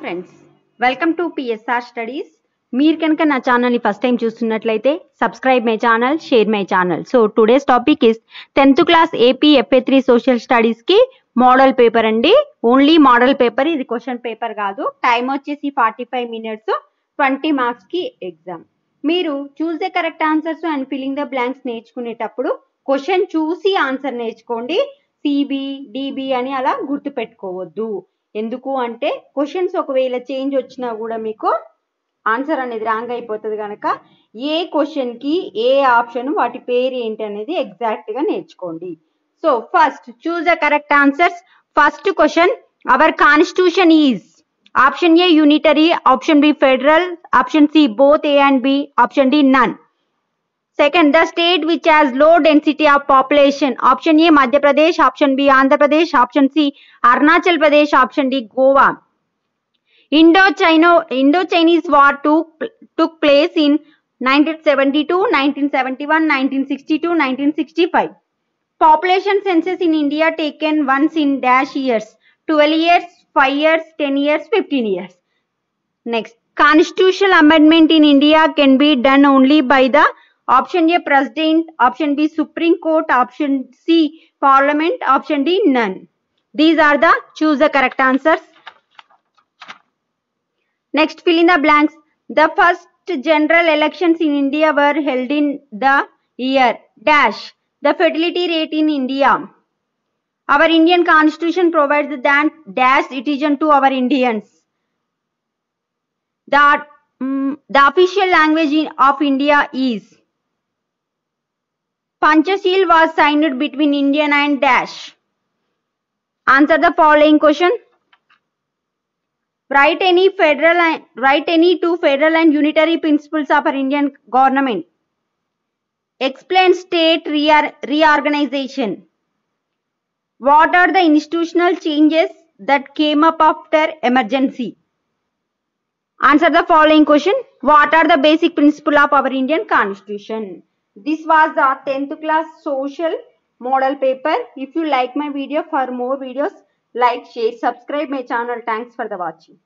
Friends welcome to PSR studies మీరు కనుక నా ఛానల్ని ఫస్ట్ టైం చూస్తున్నట్లయితే subscribe my channel share my channel so today's topic is tenth class AP FA three social స్టడీస్కి model paper అండి. Only model paper ఇది question paper కాదు. Time వచ్చేసి forty five minutes twenty మార్క్స్కి ఎగ్జామ్ మీరు choose the correct answers and filling the blanks నేర్చుకునేటప్పుడు question చూసి answer నేర్చుకోండి. CB DB అని అలా గుర్తు పెట్టుకోవద్దు ఎందుకు అంటే క్వశ్చన్స్ ఒకవేళ చేంజ్ వచ్చినా కూడా మీకు ఆన్సర్ అనేది రాంగ్ అయిపోతుంది కనుక ఏ క్వశ్చన్కి ఏ ఆప్షన్ వాటి పేరు ఏంటి అనేది ఎగ్జాక్ట్గా నేర్చుకోండి. So first choose a correct answers first question our constitution is option A unitary option B federal option C both A and B option D none Second, the state which has low density of population. Option A, Madhya Pradesh. Option B, Andhra Pradesh. Option C, Arunachal Pradesh. Option D, Goa. Indo-Chino, Indo-Chinese War took, took place in 1972, 1971, 1962, 1965. Population census in India taken once in dash years. 12 years, 5 years, 10 years, 15 years. Next, constitutional amendment in India can be done only by the option A president, option B Supreme Court, option C Parliament, option D none. These are the choose the correct answers. Next, fill in the blanks. The first general elections in India were held in the year dash. The fertility rate in India. Our Indian constitution provides that dash citizen to our Indians. The, mm, the official language of India is Panchashil was signed between Indian and Dash. Answer the following question. Write any federal and write any two federal and unitary principles of our Indian government. Explain state reor- reorganization. What are the institutional changes that came up after emergency? Answer the following question. What are the basic principles of our Indian constitution? This was the 10th class social model paper. If you like my video for more videos, like, share, subscribe my channel. Thanks for the watching.